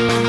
Oh